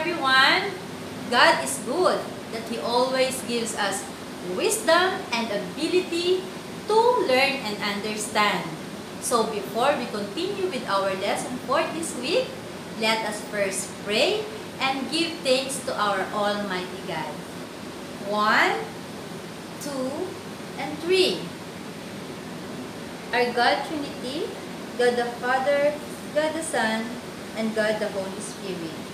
everyone. God is good that He always gives us wisdom and ability to learn and understand. So before we continue with our lesson for this week, let us first pray and give thanks to our Almighty God. One, two, and three. Our God Trinity, God the Father, God the Son, and God the Holy Spirit.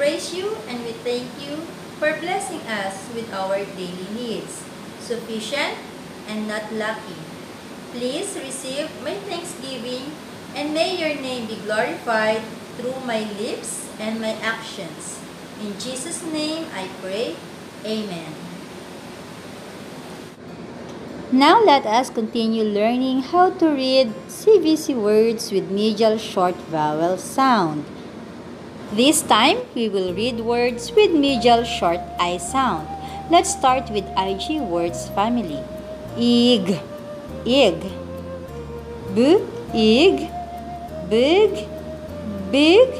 Praise you and we thank you for blessing us with our daily needs, sufficient and not lacking. Please receive my thanksgiving and may your name be glorified through my lips and my actions. In Jesus' name I pray. Amen. Now let us continue learning how to read CVC words with medial short vowel sound. This time, we will read words with medial short I sound. Let's start with IG words family. Ig, ig. B, ig. Big, big,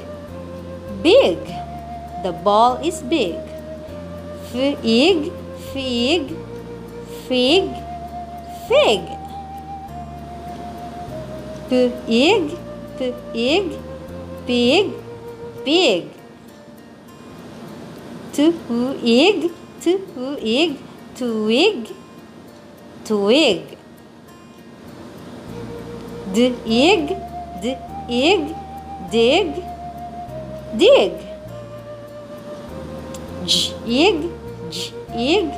big. The ball is big. Fig, fig, fig, fig. Pig, pig, pig, pig. Twig, twig, twig, twig. Dig, dig, dig, dig. Jig, jig,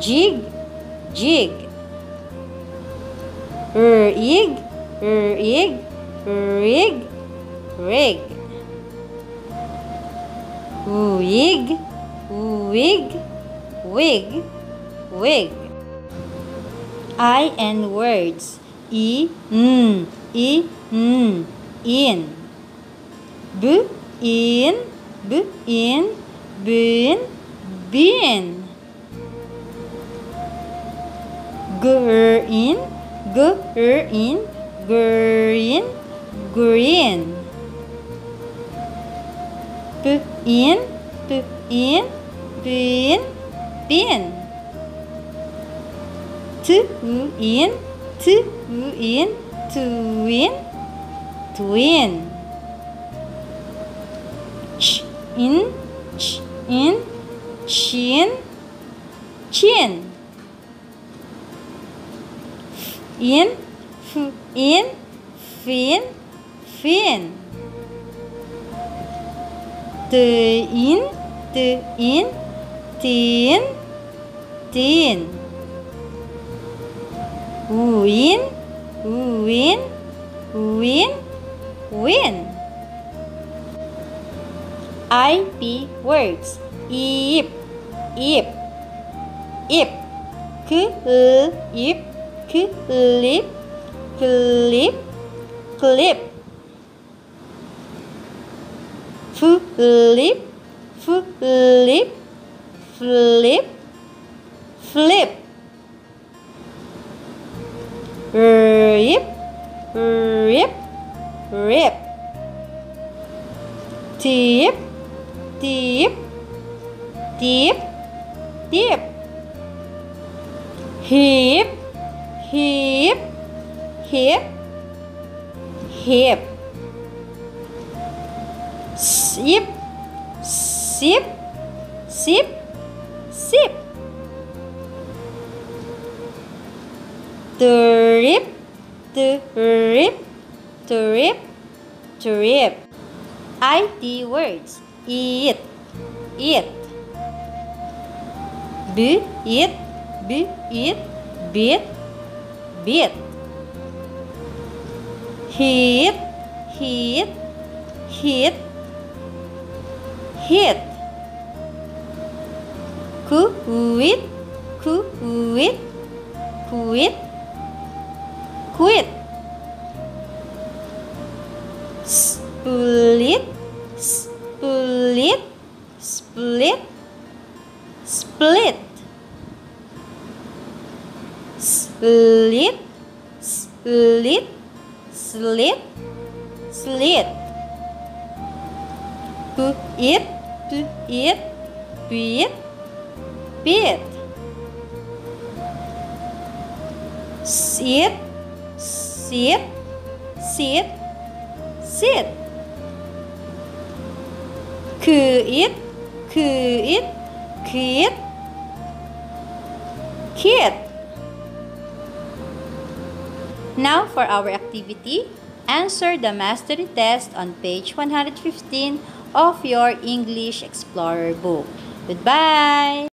jig, jig. Rig, rig, rig, rig. Wig, wig, wig, wig. I and words. E, n, e, n, in. B, in, b, in, bin, bin. Gr, in, gr, in, green, green. P, in, p, in, bin, bin. T, u, in, t, u, in, twin, twin. Ch, in, ch, in, chin, chin. In, f, in, fin, fin. T, in, t, in, tin, tin. Win, win, win, win. IP words. Ip, ip, ip. Clip, clip, clip, clip. Flip, flip, flip, flip. Rip, rip, rip. Tip, tip, tip, tip. Hip, hip, hip, hip. Sip, sip, sip, sip. Trip, trip, trip, trip. IT words. Eat, eat. B, eat, b, eat, beat, beat. Hit, hit, hit, hit. Quit, quit, quit, quit. Split, split, split, split. Slit, slit, slit, slit. Quit, t, it, beat, beat. Sit, sit, sit, sit. Kit, kit, kit, kit. Now for our activity, answer the mastery test on page 115 of your English Explorer book. Goodbye!